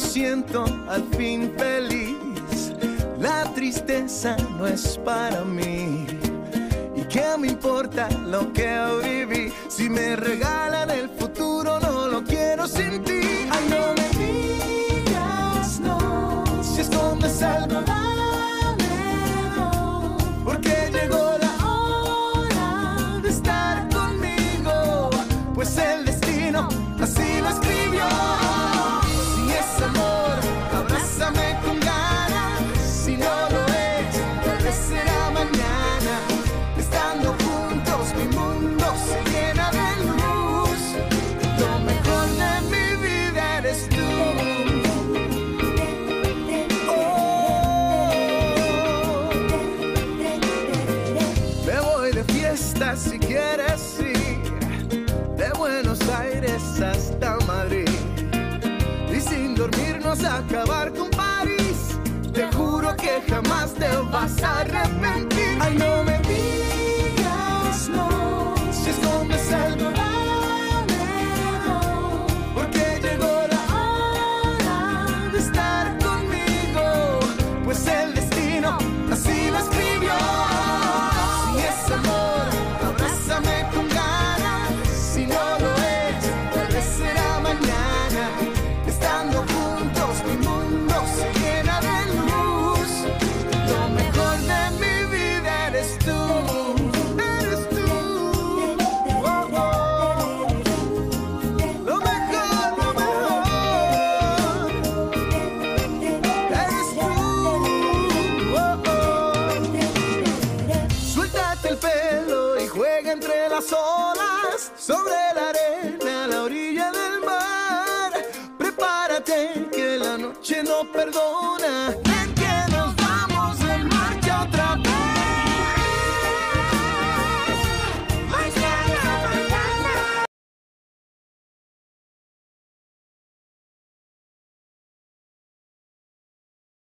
siento al fin feliz. La tristeza no es para mí. ¿Y qué me importa lo que viví si me regalan el si quieres ir de Buenos Aires hasta Madrid y sin dormirnos acabar con París. Te juro que jamás te vas a arrepentir. las olas, sobre la arena, a la orilla del mar. Prepárate que la noche no perdona.